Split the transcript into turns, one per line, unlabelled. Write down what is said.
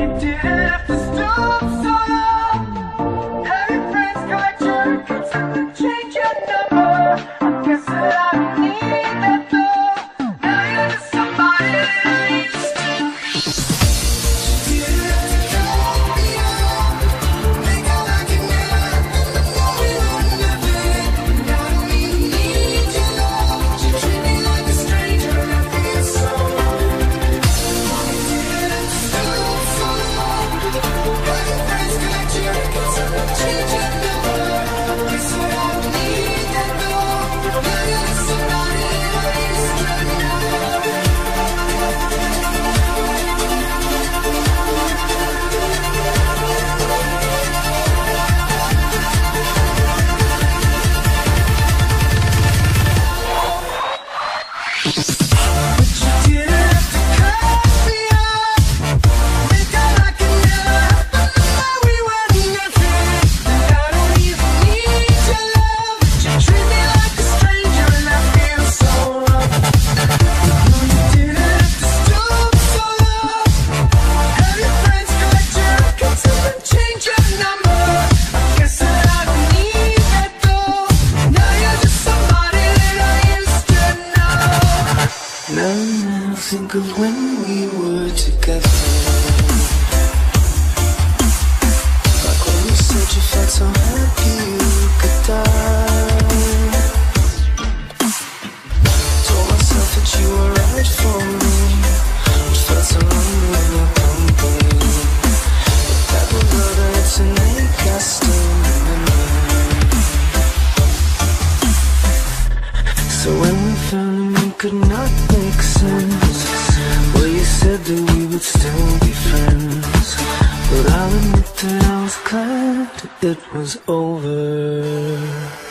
you did have to
stop. think of when we were together. it was over.